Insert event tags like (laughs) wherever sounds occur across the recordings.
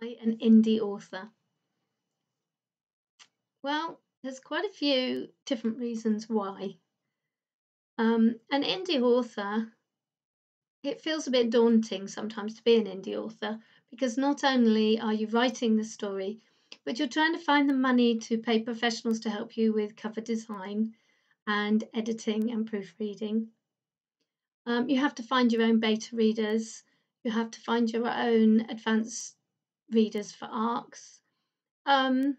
why an indie author? Well, there's quite a few different reasons why. Um, an indie author, it feels a bit daunting sometimes to be an indie author because not only are you writing the story, but you're trying to find the money to pay professionals to help you with cover design and editing and proofreading. Um, you have to find your own beta readers. You have to find your own advanced readers for ARCs. Um,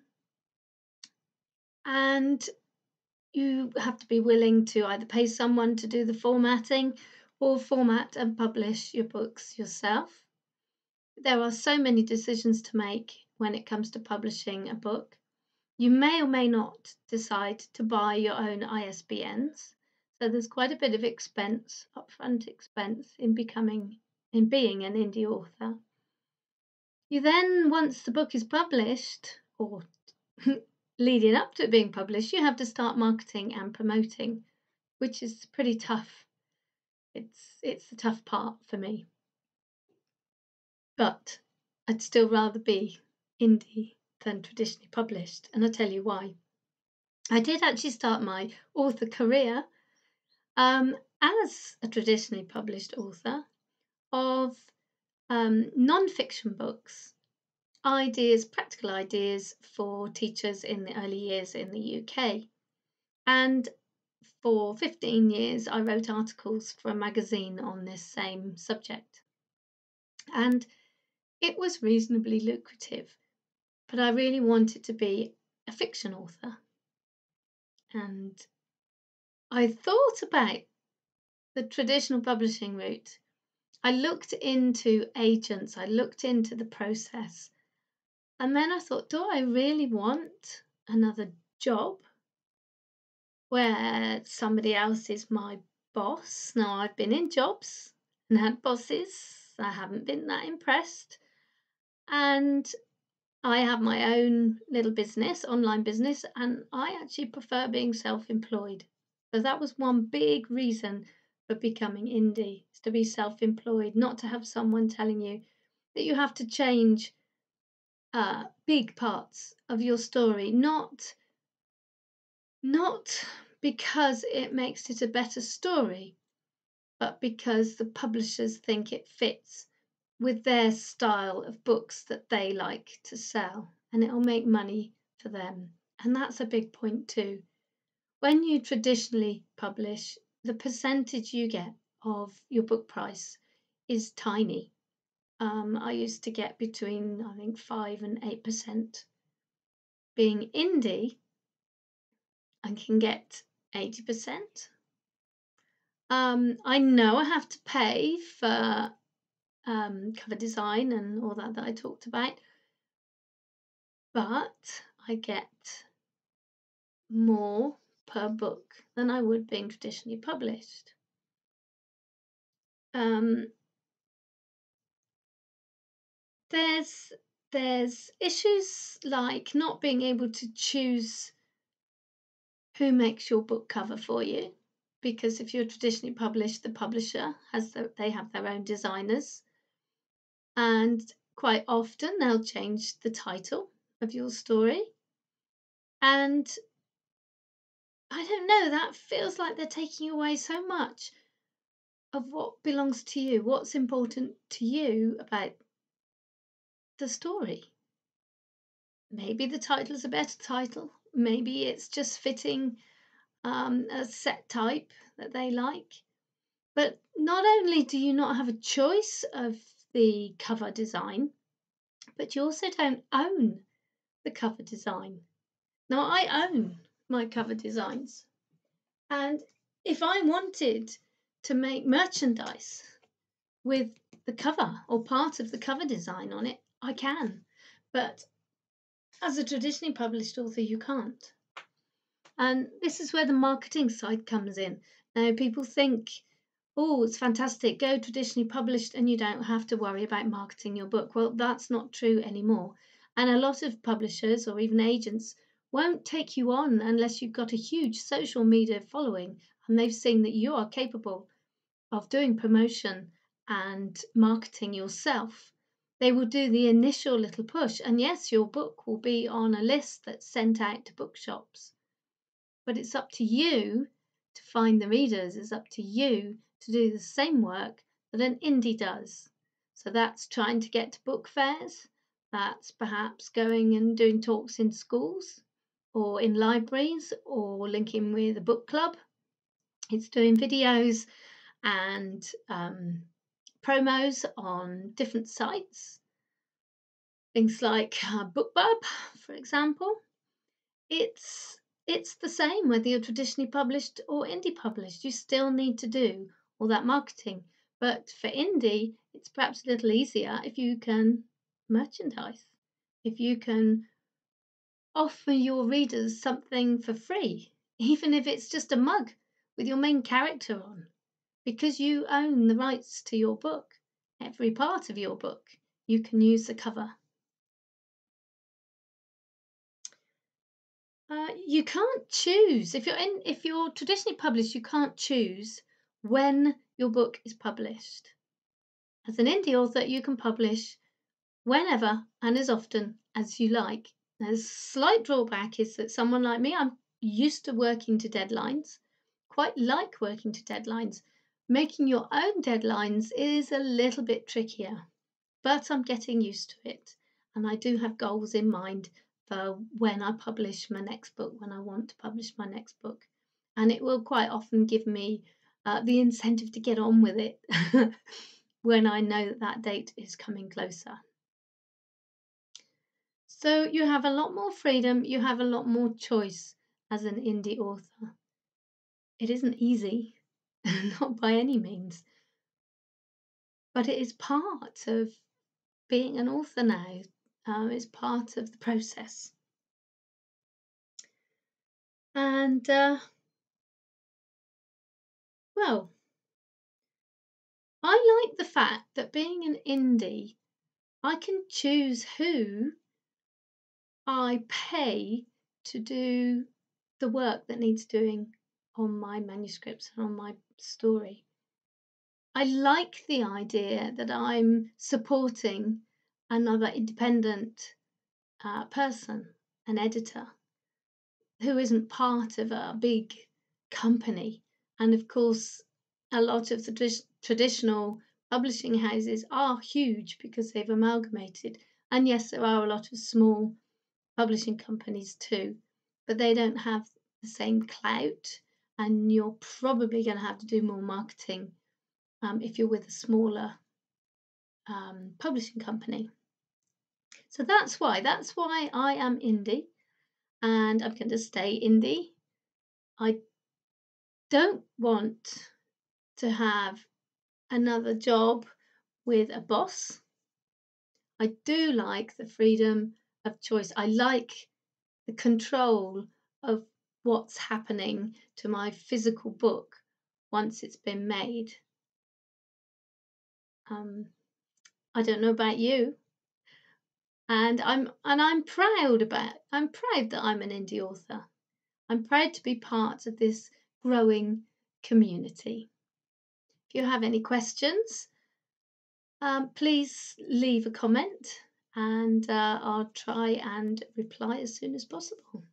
and you have to be willing to either pay someone to do the formatting or format and publish your books yourself. There are so many decisions to make when it comes to publishing a book. You may or may not decide to buy your own ISBNs. So there's quite a bit of expense, upfront expense in becoming in being an indie author. You then, once the book is published, or (laughs) leading up to it being published, you have to start marketing and promoting, which is pretty tough. It's it's the tough part for me. But I'd still rather be indie than traditionally published, and I'll tell you why. I did actually start my author career um, as a traditionally published author of um, non-fiction books, ideas, practical ideas for teachers in the early years in the UK. And for 15 years, I wrote articles for a magazine on this same subject. And it was reasonably lucrative, but I really wanted to be a fiction author. And I thought about the traditional publishing route. I looked into agents, I looked into the process, and then I thought, do I really want another job where somebody else is my boss? Now, I've been in jobs and had bosses, I haven't been that impressed. And I have my own little business, online business, and I actually prefer being self employed. So that was one big reason for becoming indie, is to be self-employed, not to have someone telling you that you have to change uh, big parts of your story, not not because it makes it a better story, but because the publishers think it fits with their style of books that they like to sell and it'll make money for them. And that's a big point too. When you traditionally publish, the percentage you get of your book price is tiny. Um, I used to get between, I think, 5 and 8%. Being indie, I can get 80%. Um, I know I have to pay for um, cover design and all that that I talked about, but I get more per book than I would being traditionally published. Um, there's there's issues like not being able to choose who makes your book cover for you because if you're traditionally published the publisher has the, they have their own designers and quite often they'll change the title of your story and I don't know, that feels like they're taking away so much of what belongs to you, what's important to you about the story. Maybe the title is a better title. Maybe it's just fitting um, a set type that they like. But not only do you not have a choice of the cover design, but you also don't own the cover design. Now, I own my cover designs. And if I wanted to make merchandise with the cover or part of the cover design on it, I can. But as a traditionally published author, you can't. And this is where the marketing side comes in. Now, people think, oh, it's fantastic, go traditionally published and you don't have to worry about marketing your book. Well, that's not true anymore. And a lot of publishers or even agents won't take you on unless you've got a huge social media following and they've seen that you are capable of doing promotion and marketing yourself they will do the initial little push. And yes, your book will be on a list that's sent out to bookshops. But it's up to you to find the readers, it's up to you to do the same work that an indie does. So that's trying to get to book fairs, that's perhaps going and doing talks in schools or in libraries or linking with a book club. It's doing videos and um, promos on different sites. Things like uh, BookBub, for example. It's it's the same whether you're traditionally published or indie published. You still need to do all that marketing. But for indie, it's perhaps a little easier if you can merchandise, if you can offer your readers something for free, even if it's just a mug with your main character on, because you own the rights to your book. Every part of your book, you can use the cover. Uh, you can't choose if you're in if you're traditionally published. You can't choose when your book is published. As an indie author, you can publish whenever and as often as you like. A slight drawback is that someone like me, I'm used to working to deadlines, quite like working to deadlines. Making your own deadlines is a little bit trickier, but I'm getting used to it. And I do have goals in mind for when I publish my next book, when I want to publish my next book. And it will quite often give me uh, the incentive to get on with it (laughs) when I know that that date is coming closer. So you have a lot more freedom, you have a lot more choice as an indie author. It isn't easy, (laughs) not by any means, but it is part of being an author now. Um, it's part of the process. And uh, well, I like the fact that being an indie, I can choose who I pay to do the work that needs doing on my manuscripts and on my story. I like the idea that I'm supporting another independent uh, person, an editor, who isn't part of a big company. And of course, a lot of the traditional publishing houses are huge because they've amalgamated. And yes, there are a lot of small publishing companies too, but they don't have the same clout, and you're probably going to have to do more marketing um, if you're with a smaller um, publishing company. So that's why, that's why I am indie and I'm going to stay indie. I don't want to have another job with a boss. I do like the freedom of choice. I like the control of what's happening to my physical book once it's been made. Um, I don't know about you, and I'm and I'm proud about. I'm proud that I'm an indie author. I'm proud to be part of this growing community. If you have any questions, um, please leave a comment and uh, I'll try and reply as soon as possible.